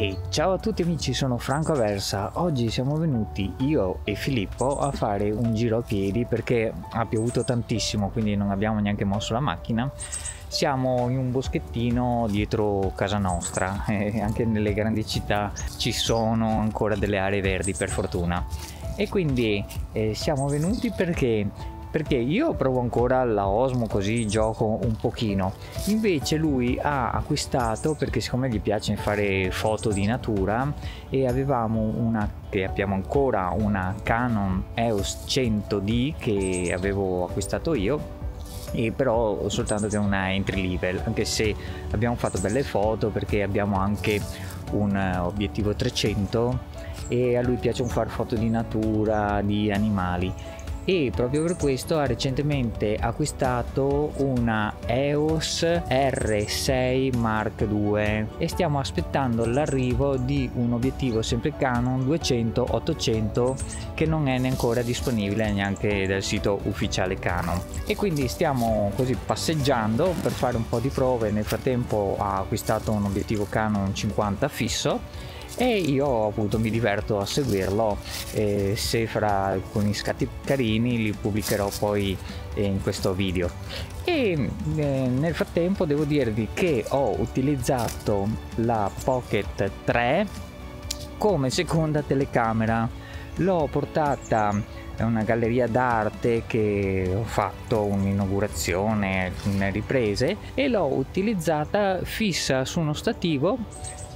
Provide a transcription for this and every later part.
E ciao a tutti amici, sono Franco Aversa. Oggi siamo venuti io e Filippo a fare un giro a piedi perché ha piovuto tantissimo, quindi non abbiamo neanche mosso la macchina. Siamo in un boschettino dietro casa nostra e anche nelle grandi città ci sono ancora delle aree verdi per fortuna. E quindi eh, siamo venuti perché perché io provo ancora la Osmo così gioco un pochino. Invece lui ha acquistato perché siccome gli piace fare foto di natura e avevamo una che abbiamo ancora una Canon EOS 100D che avevo acquistato io e però soltanto che una entry level anche se abbiamo fatto belle foto perché abbiamo anche un obiettivo 300 e a lui piace fare foto di natura di animali e proprio per questo ha recentemente acquistato una EOS R6 Mark II e stiamo aspettando l'arrivo di un obiettivo sempre Canon 200-800 che non è ancora disponibile neanche dal sito ufficiale Canon. E quindi stiamo così passeggiando per fare un po' di prove. Nel frattempo ha acquistato un obiettivo Canon 50 fisso e io appunto mi diverto a seguirlo e se farà alcuni scatti carini li pubblicherò poi in questo video. E eh, nel frattempo devo dirvi che ho utilizzato la Pocket 3 come seconda telecamera l'ho portata a una galleria d'arte che ho fatto un'inaugurazione alcune riprese e l'ho utilizzata fissa su uno stativo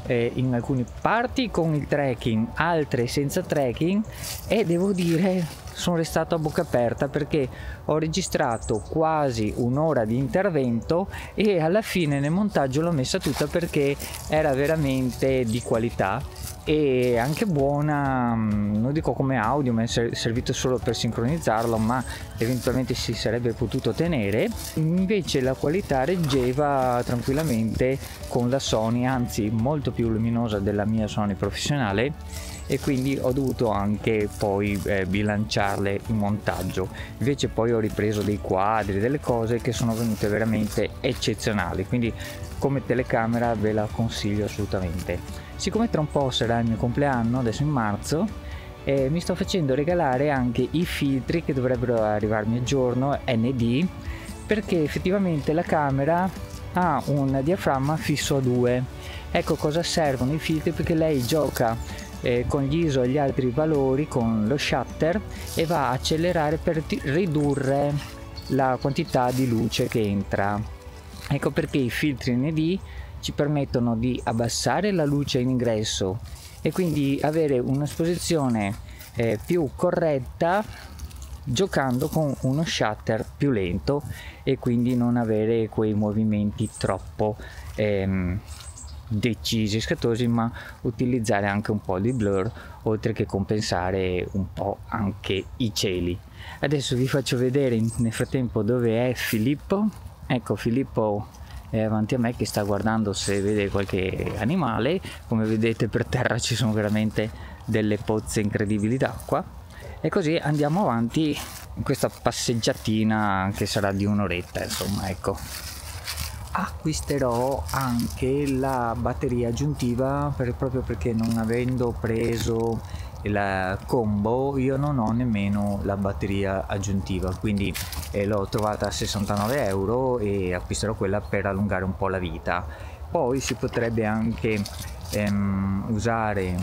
eh, in alcune parti con il tracking, altre senza tracking e devo dire sono restato a bocca aperta perché ho registrato quasi un'ora di intervento e alla fine nel montaggio l'ho messa tutta perché era veramente di qualità e anche buona, mm, non dico come audio, ma è servito solo per sincronizzarlo, ma eventualmente si sarebbe potuto tenere. Invece la qualità reggeva tranquillamente con la Sony, anzi molto più luminosa della mia Sony professionale e quindi ho dovuto anche poi eh, bilanciarle in montaggio invece poi ho ripreso dei quadri delle cose che sono venute veramente eccezionali quindi come telecamera ve la consiglio assolutamente siccome tra un po' sarà il mio compleanno adesso in marzo eh, mi sto facendo regalare anche i filtri che dovrebbero arrivarmi a giorno ND perché effettivamente la camera ha un diaframma fisso a 2 ecco cosa servono i filtri perché lei gioca eh, con gli ISO e gli altri valori con lo shutter e va a accelerare per ridurre la quantità di luce che entra. Ecco perché i filtri ND ci permettono di abbassare la luce in ingresso e quindi avere un'esposizione eh, più corretta giocando con uno shutter più lento e quindi non avere quei movimenti troppo ehm, decisi, scattosi, ma utilizzare anche un po' di blur, oltre che compensare un po' anche i cieli. Adesso vi faccio vedere nel frattempo dove è Filippo. Ecco, Filippo è avanti a me che sta guardando se vede qualche animale. Come vedete per terra ci sono veramente delle pozze incredibili d'acqua. E così andiamo avanti in questa passeggiatina che sarà di un'oretta, insomma, ecco acquisterò anche la batteria aggiuntiva per, proprio perché non avendo preso il combo io non ho nemmeno la batteria aggiuntiva quindi eh, l'ho trovata a 69 euro e acquisterò quella per allungare un po' la vita. Poi si potrebbe anche ehm, usare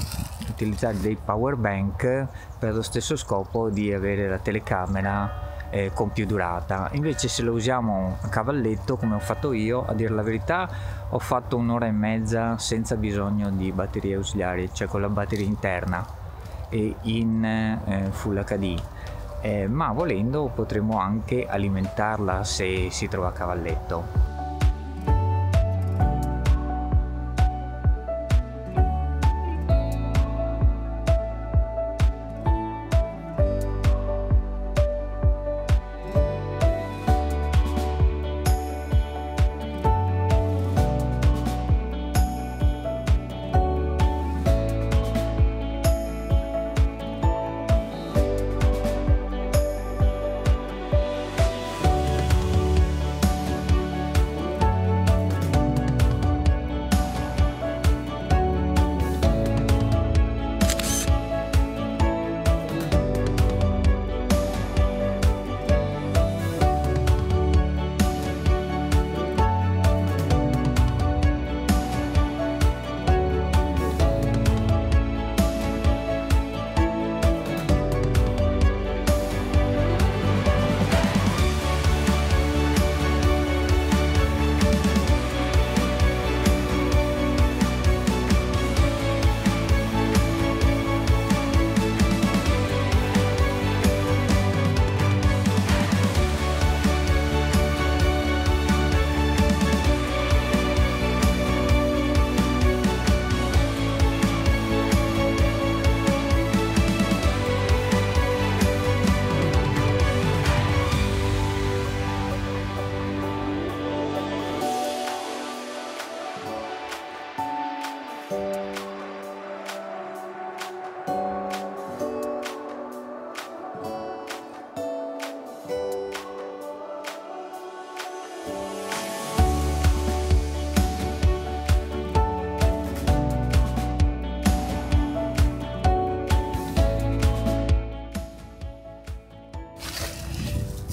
utilizzare dei power bank per lo stesso scopo di avere la telecamera eh, con più durata. Invece se lo usiamo a cavalletto come ho fatto io a dire la verità ho fatto un'ora e mezza senza bisogno di batterie ausiliari cioè con la batteria interna e in eh, full hd eh, ma volendo potremo anche alimentarla se si trova a cavalletto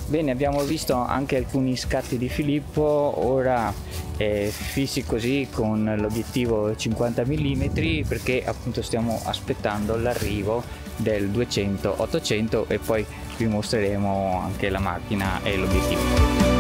Bene, abbiamo visto anche alcuni scatti di Filippo, ora eh, fissi così con l'obiettivo 50 mm perché appunto stiamo aspettando l'arrivo del 200-800 e poi vi mostreremo anche la macchina e l'obiettivo.